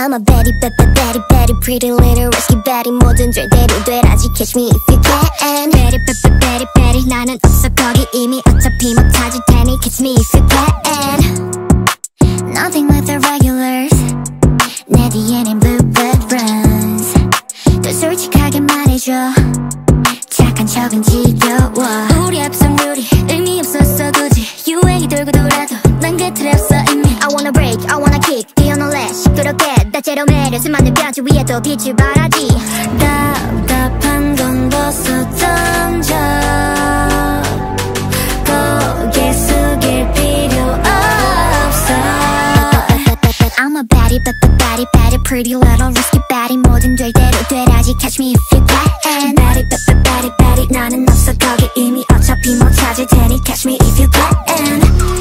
I'm a Betty, Betty, Betty, Betty, pretty little risky Betty 모든 절대로 되라지 catch me if you can Betty, Betty, Betty, Betty 나는 없어 거기 이미 어차피 못 찾을 테니 catch me if you can Nothing with the regulars 내 뒤에는 bluebird runs 더 솔직하게 말해줘 착한 척은 지겨워 우리 합성률이 의미 없었어 굳이 유행이 돌고 돌아 뛰어놀래 시끄럽게 다채로 매력 수많은 변치 위에 또 빛을 발하지 답답한 건 벗어 던져 고개 숙일 필요 없어 I'm a baddie, but the baddie, baddie Pretty little risky baddie 뭐든 될 대로 되라지 Catch me if you can Betty, Betty, Betty, Betty 나는 없어 거기 이미 어차피 못 찾을 테니 Catch me if you can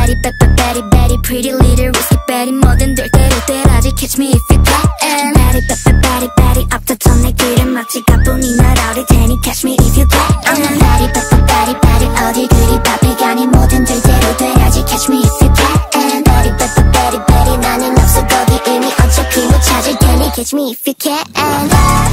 I'm a baddie, but the baddie, baddie Pretty little risky baddie 뭐든 될 대로 되라지 Catch me if you can Betty, Betty, Betty, Betty 앞서던 내 길을 마치 가뿐히 날아올 테니 Catch me if you can I'm a baddie, but the baddie, baddie 어디 그리 바삐가 아니 뭐든 될 대로 돼야지 Catch me if you can Baddie, but the baddie, baddie 나는 없어 거기 이미 어차피 못 찾을 테니 Catch me if you can